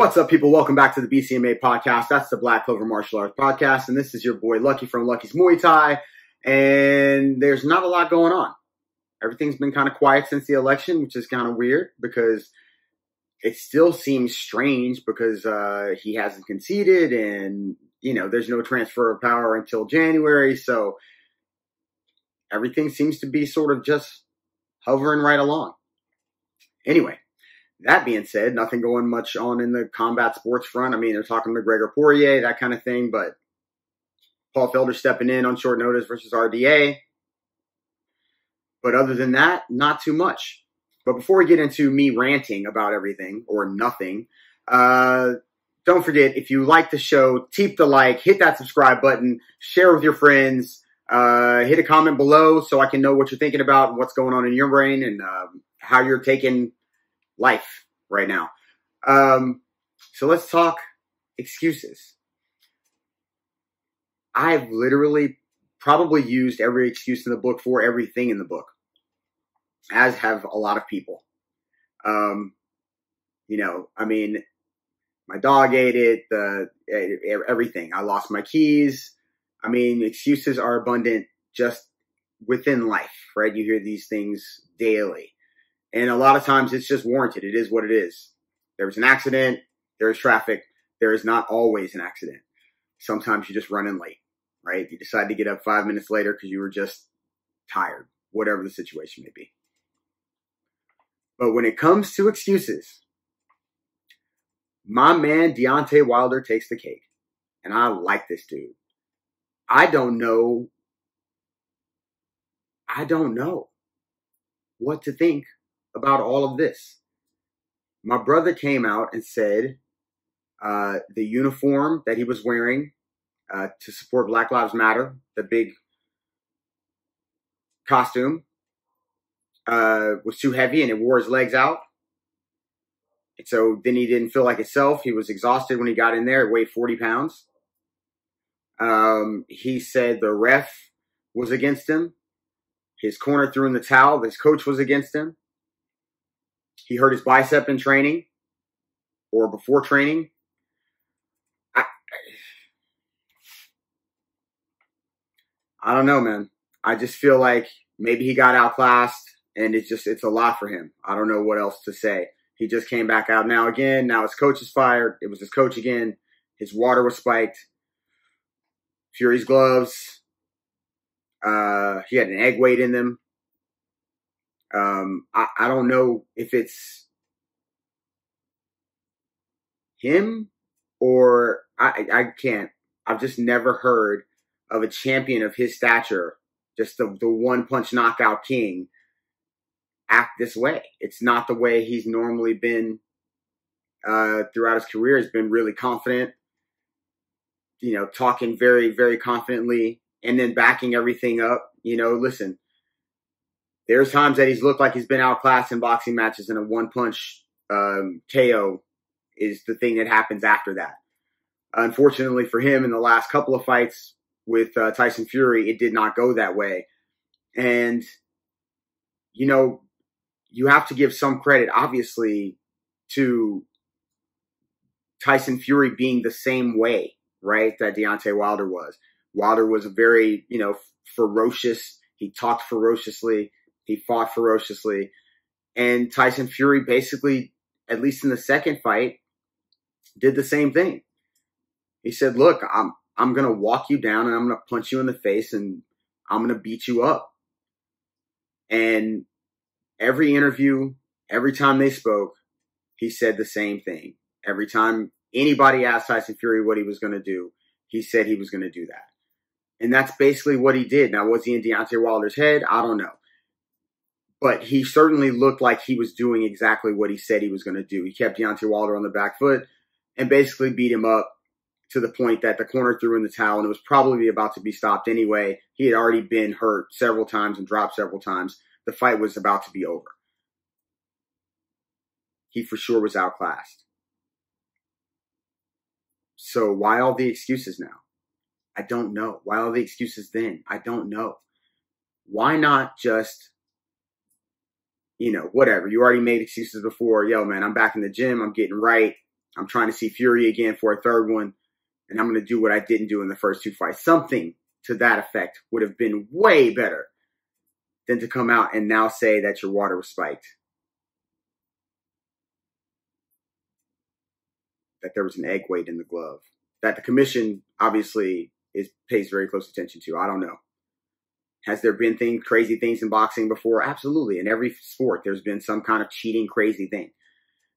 What's up, people? Welcome back to the BCMA podcast. That's the Black Clover Martial Arts podcast, and this is your boy Lucky from Lucky's Muay Thai. And there's not a lot going on. Everything's been kind of quiet since the election, which is kind of weird because it still seems strange because uh, he hasn't conceded, and you know there's no transfer of power until January, so everything seems to be sort of just hovering right along. Anyway, that being said, nothing going much on in the combat sports front. I mean, they're talking McGregor Poirier, that kind of thing, but Paul Felder stepping in on short notice versus RDA. But other than that, not too much. But before we get into me ranting about everything or nothing, uh, don't forget if you like the show, keep the like, hit that subscribe button, share with your friends, uh, hit a comment below so I can know what you're thinking about, what's going on in your brain, and um, how you're taking life right now. Um, so let's talk excuses. I've literally probably used every excuse in the book for everything in the book, as have a lot of people. Um, you know, I mean, my dog ate it, the everything. I lost my keys. I mean, excuses are abundant just within life, right? You hear these things daily. And a lot of times it's just warranted. It is what it is. There was an accident. There is traffic. There is not always an accident. Sometimes you just run in late, right? You decide to get up five minutes later because you were just tired, whatever the situation may be. But when it comes to excuses, my man Deontay Wilder takes the cake. And I like this dude. I don't know. I don't know what to think about all of this. My brother came out and said uh, the uniform that he was wearing uh, to support Black Lives Matter, the big costume, uh, was too heavy and it wore his legs out. And so then he didn't feel like himself. He was exhausted when he got in there. It weighed 40 pounds. Um, he said the ref was against him. His corner threw in the towel. His coach was against him. He hurt his bicep in training or before training. I, I don't know, man. I just feel like maybe he got outclassed and it's just, it's a lot for him. I don't know what else to say. He just came back out now again. Now his coach is fired. It was his coach again. His water was spiked. Fury's gloves. Uh, he had an egg weight in them. Um, I, I don't know if it's him or I, I can't. I've just never heard of a champion of his stature, just the, the one punch knockout king, act this way. It's not the way he's normally been uh, throughout his career. He's been really confident, you know, talking very, very confidently and then backing everything up. You know, listen, there's times that he's looked like he's been outclassed in boxing matches, and a one punch um, KO is the thing that happens after that. Unfortunately for him, in the last couple of fights with uh, Tyson Fury, it did not go that way. And, you know, you have to give some credit, obviously, to Tyson Fury being the same way, right, that Deontay Wilder was. Wilder was a very, you know, ferocious. He talked ferociously. He fought ferociously. And Tyson Fury basically, at least in the second fight, did the same thing. He said, Look, I'm I'm gonna walk you down and I'm gonna punch you in the face and I'm gonna beat you up. And every interview, every time they spoke, he said the same thing. Every time anybody asked Tyson Fury what he was gonna do, he said he was gonna do that. And that's basically what he did. Now, was he in Deontay Wilder's head? I don't know but he certainly looked like he was doing exactly what he said he was going to do. He kept Deontay Wilder on the back foot and basically beat him up to the point that the corner threw in the towel and it was probably about to be stopped anyway. He had already been hurt several times and dropped several times. The fight was about to be over. He for sure was outclassed. So why all the excuses now? I don't know. Why all the excuses then? I don't know. Why not just you know, whatever. You already made excuses before. Yo, man, I'm back in the gym. I'm getting right. I'm trying to see Fury again for a third one, and I'm going to do what I didn't do in the first two fights. Something to that effect would have been way better than to come out and now say that your water was spiked. That there was an egg weight in the glove. That the commission obviously is pays very close attention to. I don't know. Has there been things, crazy things in boxing before? Absolutely. In every sport, there's been some kind of cheating, crazy thing.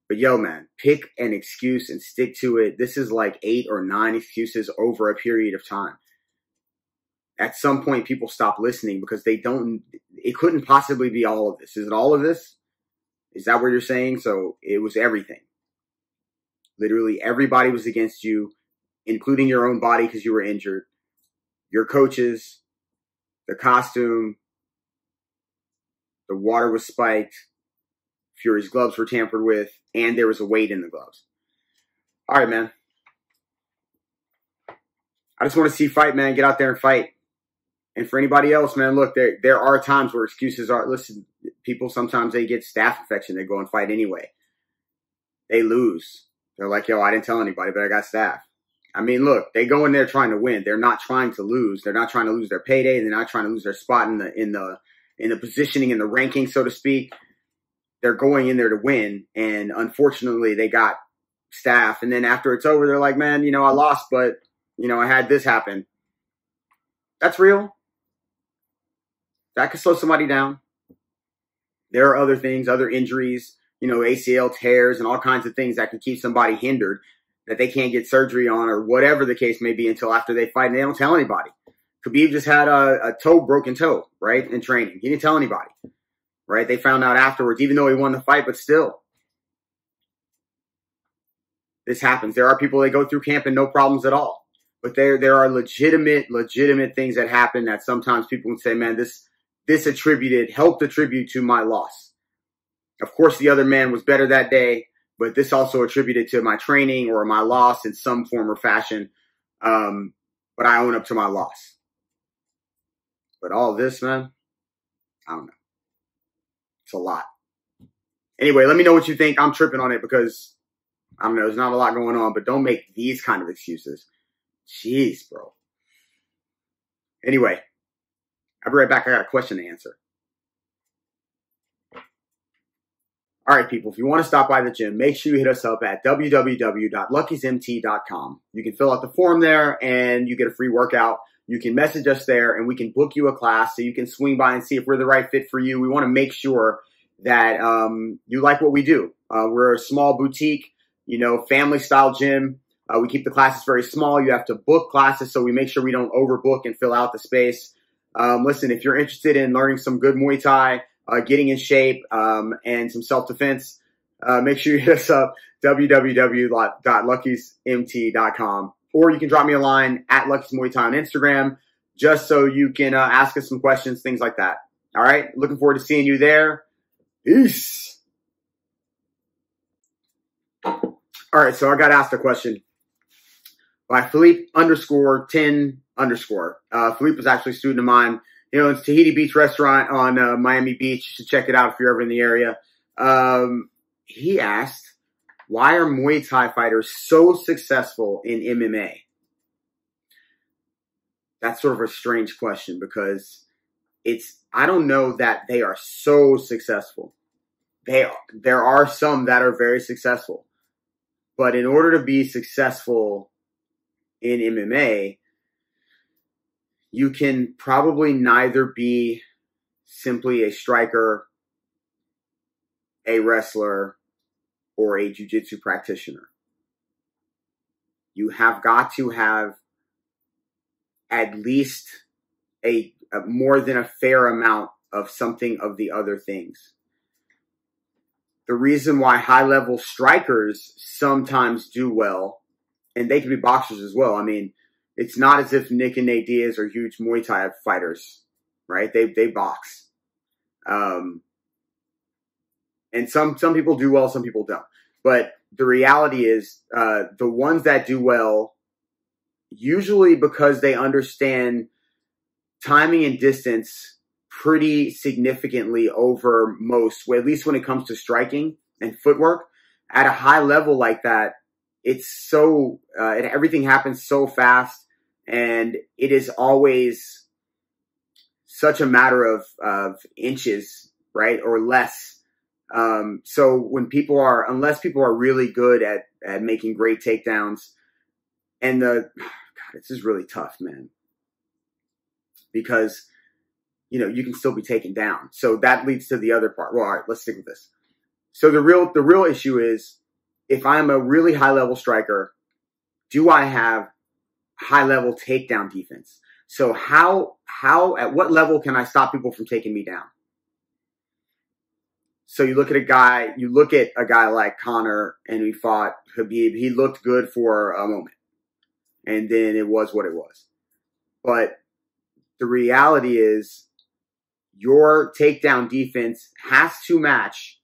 But yo, man, pick an excuse and stick to it. This is like eight or nine excuses over a period of time. At some point, people stop listening because they don't, it couldn't possibly be all of this. Is it all of this? Is that what you're saying? So it was everything. Literally everybody was against you, including your own body because you were injured, your coaches, the costume, the water was spiked, Fury's gloves were tampered with, and there was a weight in the gloves. All right, man. I just want to see fight, man. Get out there and fight. And for anybody else, man, look, there there are times where excuses are. Listen, people sometimes they get staph infection. They go and fight anyway. They lose. They're like, yo, I didn't tell anybody, but I got staph. I mean, look, they go in there trying to win. They're not trying to lose. They're not trying to lose their payday. They're not trying to lose their spot in the in the in the positioning in the ranking, so to speak. They're going in there to win, and unfortunately, they got staph. And then after it's over, they're like, "Man, you know, I lost, but you know, I had this happen." That's real. That could slow somebody down. There are other things, other injuries, you know, ACL tears and all kinds of things that can keep somebody hindered that they can't get surgery on or whatever the case may be until after they fight and they don't tell anybody. Khabib just had a, a toe, broken toe, right, in training. He didn't tell anybody, right? They found out afterwards, even though he won the fight, but still. This happens. There are people that go through camp and no problems at all. But there there are legitimate, legitimate things that happen that sometimes people can say, man, this this attributed, helped attribute to my loss. Of course, the other man was better that day but this also attributed to my training or my loss in some form or fashion. Um, but I own up to my loss. But all this, man, I don't know. It's a lot. Anyway, let me know what you think. I'm tripping on it because I don't know. There's not a lot going on, but don't make these kind of excuses. Jeez, bro. Anyway, I'll be right back. I got a question to answer. All right, people, if you want to stop by the gym, make sure you hit us up at www.luckysmt.com. You can fill out the form there and you get a free workout. You can message us there and we can book you a class so you can swing by and see if we're the right fit for you. We want to make sure that um, you like what we do. Uh, we're a small boutique, you know, family style gym. Uh, we keep the classes very small. You have to book classes so we make sure we don't overbook and fill out the space. Um, listen, if you're interested in learning some good Muay Thai, uh, getting in shape, um, and some self defense, uh, make sure you hit us up www.luckysmt.com or you can drop me a line at Lucky's Muay Thai on Instagram just so you can uh, ask us some questions, things like that. All right. Looking forward to seeing you there. Peace. All right. So I got asked a question by Philippe underscore 10 underscore. Uh, Philippe was actually a student of mine you know, it's Tahiti Beach Restaurant on uh, Miami Beach. You should check it out if you're ever in the area. Um, he asked, why are Muay Thai fighters so successful in MMA? That's sort of a strange question because it's, I don't know that they are so successful. They, there are some that are very successful. But in order to be successful in MMA, you can probably neither be simply a striker, a wrestler, or a jujitsu practitioner. You have got to have at least a, a, more than a fair amount of something of the other things. The reason why high level strikers sometimes do well, and they can be boxers as well. I mean, it's not as if Nick and Nate Diaz are huge Muay Thai fighters, right? They they box. Um, and some some people do well, some people don't. But the reality is, uh, the ones that do well, usually because they understand timing and distance pretty significantly over most, at least when it comes to striking and footwork. At a high level like that, it's so uh, everything happens so fast, and it is always such a matter of of inches, right, or less. Um, so when people are, unless people are really good at at making great takedowns, and the God, this is really tough, man, because you know you can still be taken down. So that leads to the other part. Well, all right, let's stick with this. So the real the real issue is if I'm a really high level striker, do I have high level takedown defense? So how how at what level can I stop people from taking me down? So you look at a guy, you look at a guy like Conor and he fought Khabib. he looked good for a moment. And then it was what it was. But the reality is your takedown defense has to match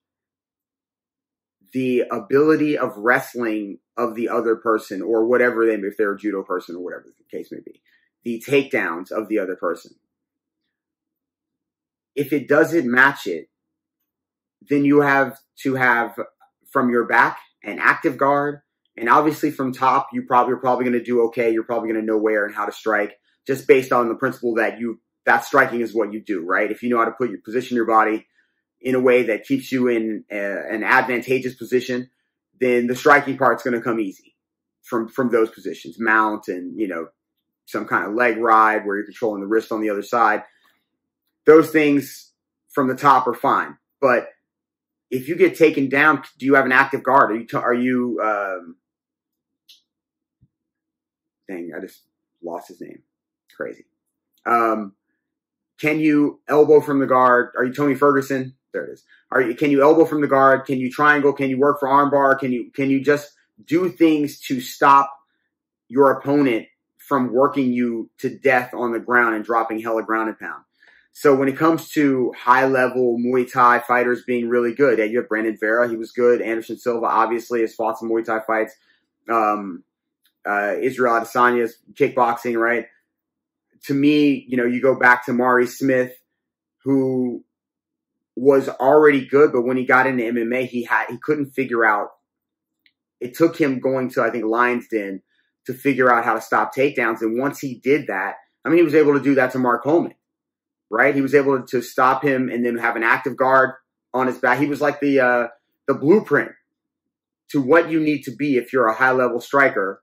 the ability of wrestling of the other person or whatever they if they're a judo person or whatever the case may be. The takedowns of the other person. If it doesn't match it then you have to have from your back an active guard. And obviously from top you probably you're probably going to do okay. You're probably going to know where and how to strike just based on the principle that you that striking is what you do right? If you know how to put your position your body in a way that keeps you in a, an advantageous position, then the striking part's going to come easy from from those positions. Mount and you know some kind of leg ride where you're controlling the wrist on the other side. Those things from the top are fine, but if you get taken down, do you have an active guard? Are you are you? Um, dang, I just lost his name. Crazy. Um, can you elbow from the guard? Are you Tony Ferguson? There it is. Are you, can you elbow from the guard? Can you triangle? Can you work for armbar? Can you can you just do things to stop your opponent from working you to death on the ground and dropping hella ground and pound? So when it comes to high level Muay Thai fighters being really good, yeah, you have Brandon Vera, he was good. Anderson Silva obviously has fought some Muay Thai fights. Um, uh, Israel Adesanya's kickboxing, right? To me, you know, you go back to Maurice Smith, who was already good, but when he got into MMA, he had he couldn't figure out. It took him going to I think Lions Den to figure out how to stop takedowns, and once he did that, I mean, he was able to do that to Mark Coleman, right? He was able to stop him and then have an active guard on his back. He was like the uh, the blueprint to what you need to be if you're a high level striker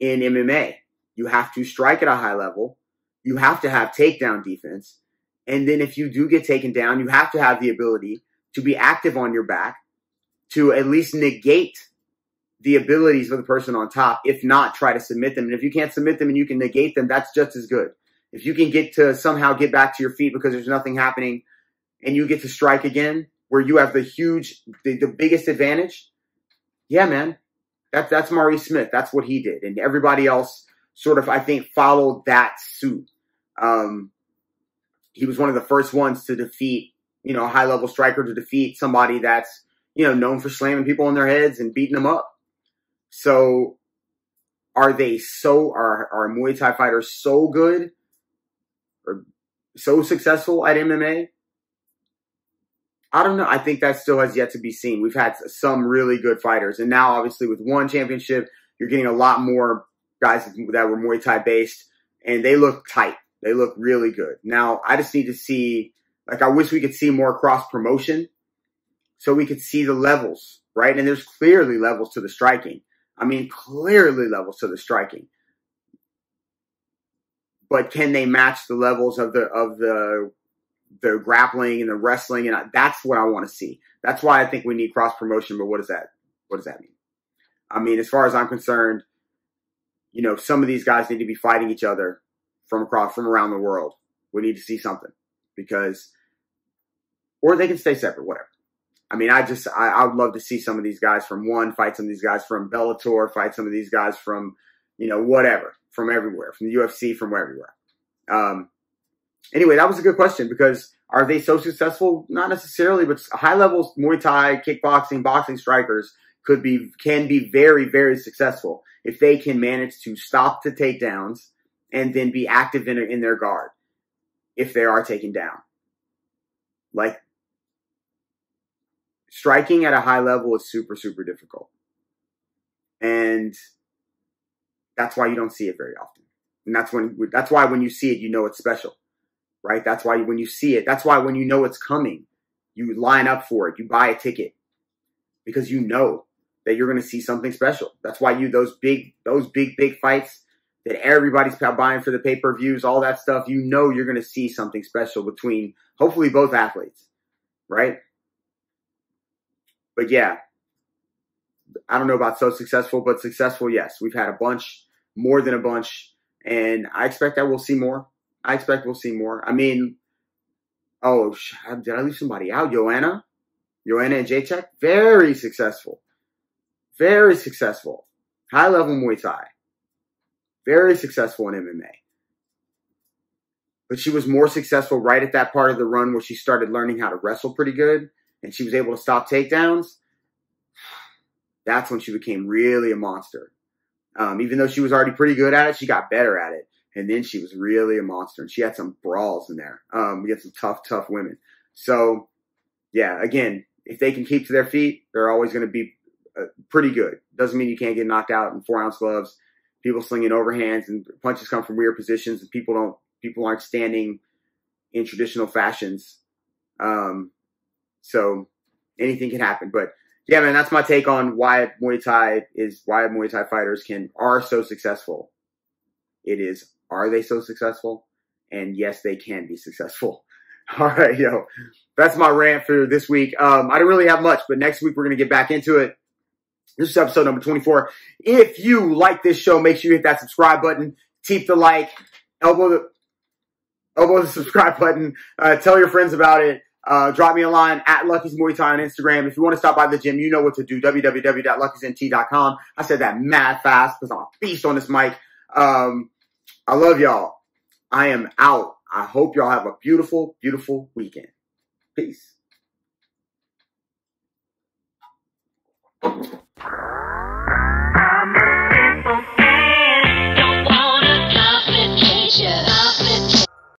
in MMA. You have to strike at a high level. You have to have takedown defense and then if you do get taken down, you have to have the ability to be active on your back to at least negate the abilities of the person on top, if not try to submit them. And if you can't submit them and you can negate them, that's just as good. If you can get to somehow get back to your feet because there's nothing happening and you get to strike again where you have the huge, the, the biggest advantage, yeah, man, that's, that's Maurice Smith. That's what he did. And everybody else sort of, I think, followed that suit. Um, he was one of the first ones to defeat, you know, a high level striker to defeat somebody that's, you know, known for slamming people on their heads and beating them up. So are they so, are, are Muay Thai fighters so good or so successful at MMA? I don't know. I think that still has yet to be seen. We've had some really good fighters. And now, obviously, with one championship, you're getting a lot more guys that were Muay Thai based and they look tight. They look really good. Now, I just need to see, like, I wish we could see more cross promotion so we could see the levels, right? And there's clearly levels to the striking. I mean, clearly levels to the striking. But can they match the levels of the, of the, the grappling and the wrestling? And I, that's what I want to see. That's why I think we need cross promotion. But what does that, what does that mean? I mean, as far as I'm concerned, you know, some of these guys need to be fighting each other from across from around the world. We need to see something because, or they can stay separate, whatever. I mean, I just I, I would love to see some of these guys from one fight some of these guys from Bellator, fight some of these guys from you know whatever from everywhere, from the UFC, from everywhere. Um, anyway, that was a good question because are they so successful? Not necessarily, but high level Muay Thai, kickboxing, boxing strikers could be can be very very successful if they can manage to stop the takedowns and then be active in, in their guard if they are taken down. Like striking at a high level is super, super difficult. And that's why you don't see it very often. And that's when, that's why when you see it, you know it's special, right? That's why when you see it, that's why when you know it's coming, you line up for it, you buy a ticket because you know that you're going to see something special. That's why you, those big, those big, big fights that everybody's buying for the pay per views, all that stuff, you know you're going to see something special between hopefully both athletes, right? But yeah, I don't know about so successful, but successful, yes. We've had a bunch, more than a bunch, and I expect that we'll see more. I expect we'll see more. I mean, oh, did I leave somebody out? Joanna? Joanna Jędrzejczyk? Very successful. Very successful. High level Muay Thai. Very successful in MMA. But she was more successful right at that part of the run where she started learning how to wrestle pretty good and she was able to stop takedowns. That's when she became really a monster. Um, even though she was already pretty good at it, she got better at it. And then she was really a monster. And she had some brawls in there. Um, we had some tough, tough women. So, yeah, again, if they can keep to their feet, they're always going to be uh, pretty good. Doesn't mean you can't get knocked out in four ounce gloves. People slinging overhands and punches come from weird positions, and people don't people aren't standing in traditional fashions. Um, so anything can happen. But yeah, man, that's my take on why Muay Thai is why Muay Thai fighters can are so successful. It is are they so successful? And yes, they can be successful. All right, yo, that's my rant for this week. Um, I don't really have much, but next week we're gonna get back into it. This is episode number 24. If you like this show, make sure you hit that subscribe button, keep the like, elbow the, elbow the subscribe button, uh, tell your friends about it. Uh, drop me a line at Lucky's Muay Thai on Instagram. If you want to stop by the gym, you know what to do. www.luckysmt.com. I said that mad fast because I'm a beast on this mic. Um, I love y'all. I am out. I hope y'all have a beautiful, beautiful weekend. Peace. Thank you.